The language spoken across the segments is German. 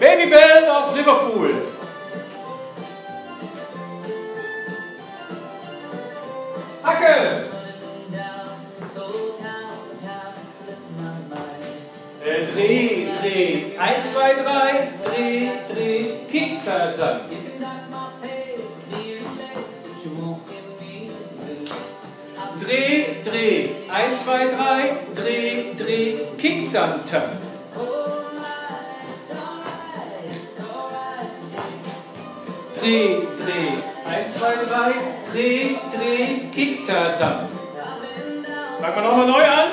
Babybel of Liverpool. Hacke. Äh, dreh, dreh. Eins, zwei, drei. Dreh, dreh. Kick, dann. Dreh, dreh. Eins, zwei, drei. Dreh, dreh. Kick, dann. Dreh, dreh. Eins, zwei, drei. Dreh, dreh. Kick, dann. Fangen wir nochmal neu an.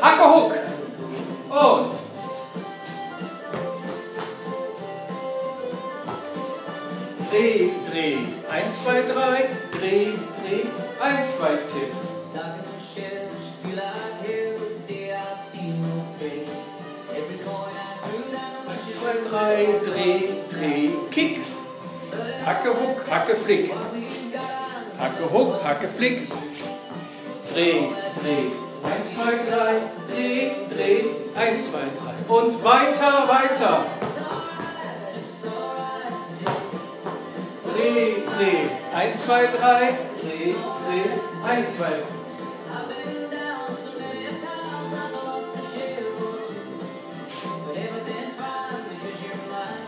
Hacke, Huck. Und. Dreh, dreh. Eins, zwei, drei. Dreh, dreh. Eins, zwei, Tipp. Eins, zwei, Drei, Dreh, Dreh, Kick. Hacke, Huck, Hacke, Flick. Hacke, Huck, Hacke, Flick. Dreh, Dreh. 1, 2, 3. Dreh, Dreh. 1, 2, 3. Und weiter, weiter. Dreh, Dreh. 1, 2, 3. Dreh, Dreh. 1, 2, 3.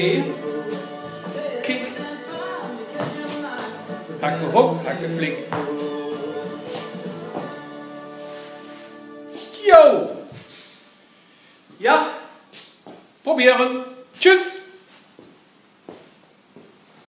Dreh, steh. Kick. Hacke, Huck, Hacke, Flick. Jo! Ja, probieren. Tschüss.